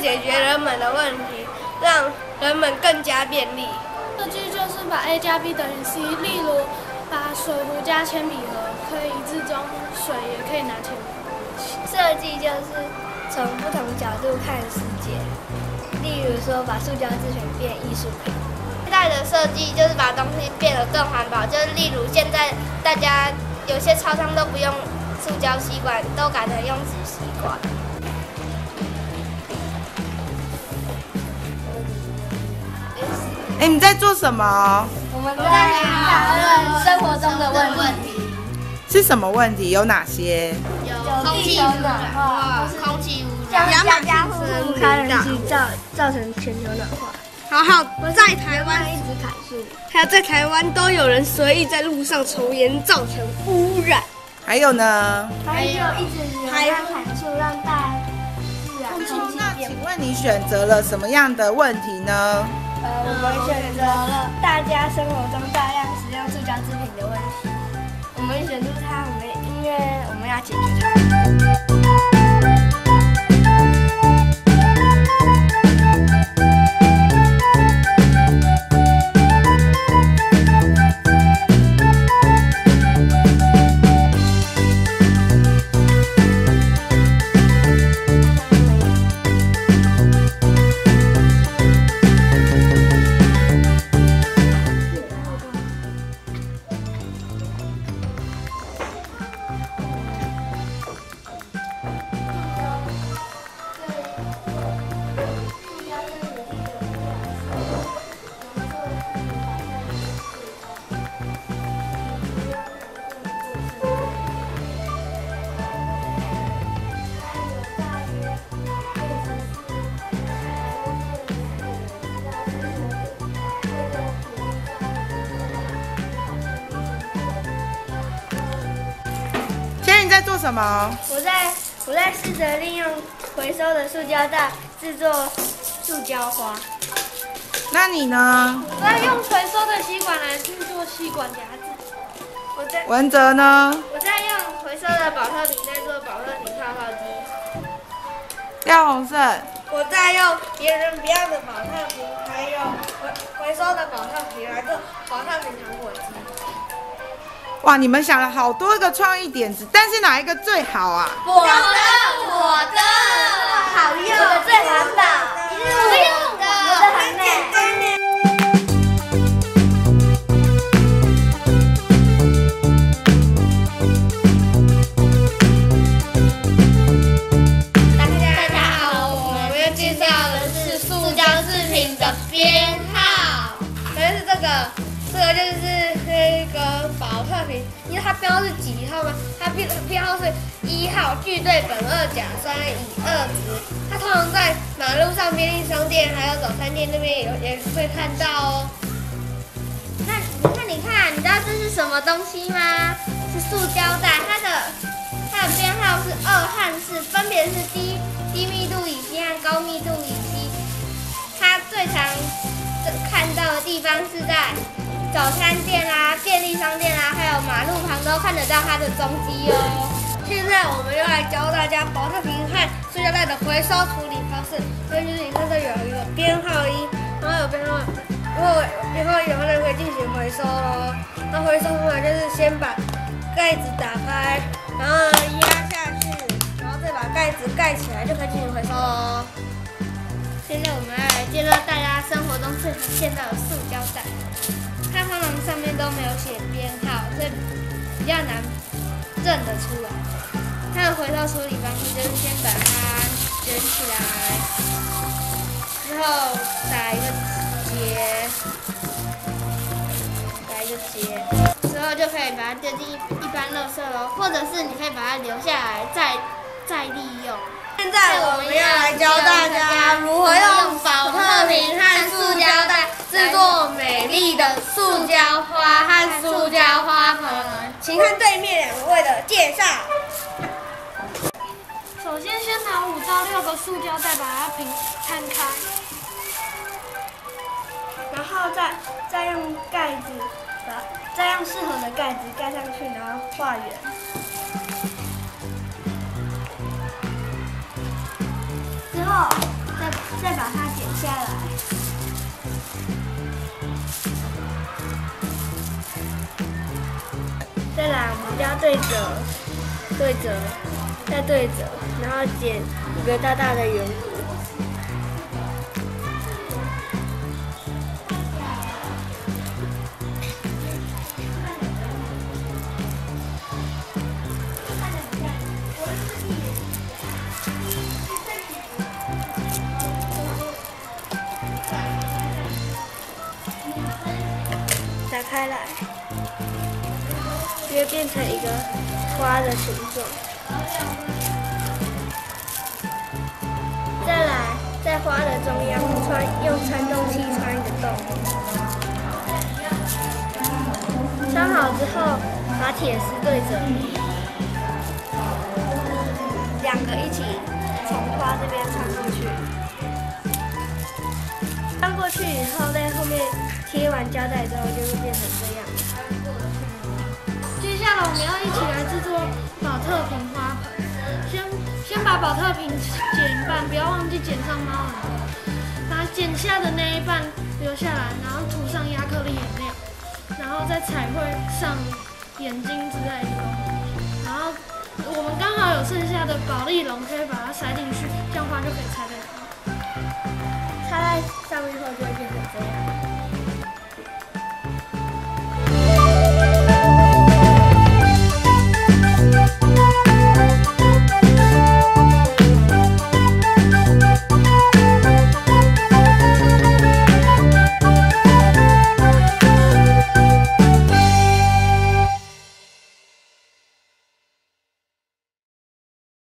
解决人们的问题，让人们更加便利。设计就是把 a 加 b 等于 c，例如把水壶加铅笔盒，可以一次装水，也可以拿铅笔。设计就是从不同角度看世界，例如说把塑胶制品变艺术品。现在的设计就是把东西变得更环保，就是例如现在大家有些超商都不用塑胶吸管，都改成用纸吸管。哎，你在做什么？我们在讨论生活中的问题，是什么问题？有哪些？有空气暖化、空气污染、像家家户户开冷气造造成全球暖化。然后在台湾一直砍树，还有在台湾都有人随意在路上抽烟，造成污染。还有呢？还有一直有人砍树，让大自然空气那变请问你选择了什么样的问题呢？呃，我们选择了大家生活中大量使用塑胶制品的问题。我们选出它，我们因为我们要解决它。在做什么？我在我在试着利用回收的塑胶袋制作塑胶花。那你呢？我在用回收的吸管来制作吸管夹子。我在文泽呢？我在用回收的保特瓶在做保特瓶泡泡机。廖红胜，我在用别人不要的保特瓶，还有回回收的保特瓶来做保特瓶糖果机。哇，你们想了好多个创意点子，但是哪一个最好啊？我的，我的，好用，我的最环保，这个就是那个保特瓶，因为它标是几号吗？它编编号是一号，聚对苯二甲酸乙二酯。它通常在马路上便利商店还有早餐店那边有也会看到哦。那那你看，你知道这是什么东西吗？是塑胶袋，它的它的编号是二和四，分别是低低密度乙烯和高密度乙烯。它最常看到的地方是在早餐店啦、便利商店啦，还有马路旁都看得到它的踪迹哦。现在我们要来教大家保特瓶和塑胶袋的回收处理方式。所以就是你看这有一个编号一，然后有编号，以后以后有人可以进行回收喽。那回收方法就是先把盖子打开，然后压下去，然后再把盖子盖起来，就可以进行回收喽。现在我们要来介绍大家生活中最常见到的塑胶袋，它通常上面都没有写编号，所以比较难认得出来。它的回收处理方式就是先把它卷起来，之后打一个结，打一个结，之后就可以把它丢进一一般垃圾喽，或者是你可以把它留下来再再利用。现在我们要来教大家如何用的塑胶花和塑胶花盆。请看对面两位的介绍。首先，先拿五到六个塑胶袋把它平摊开，然后再再用盖子把再用适合的盖子盖上去，然后画圆。之后再再把它剪下来。我们要对折，对折，再对折，然后剪一个大大的圆弧。打开来，就会变成一个花的形状。再来，在花的中央穿用穿洞器穿一个洞，穿好之后把铁丝对折，两个一起从花这边穿过去。穿过去以后，在后面贴完胶带之后，就会变成这样。接下来我们要一起来制作保特瓶花盆。先先把保特瓶剪一半，不要忘记剪上猫耳朵。把剪下的那一半留下来，然后涂上亚克力颜料，然后再彩绘上眼睛之类的东西。然后我们刚好有剩下的宝丽龙，可以把它塞进去，这样花就可以插在